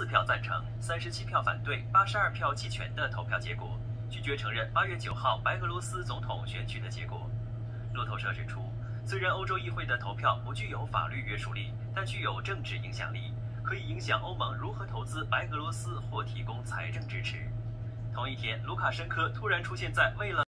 四票赞成三十七票反对八十二票弃权的投票结果拒绝承认八月九号白俄罗斯总统选举的结果。路透社指出虽然欧洲议会的投票不具有法律约束力但具有政治影响力可以影响欧盟如何投资白俄罗斯或提供财政支持。同一天卢卡申科突然出现在为了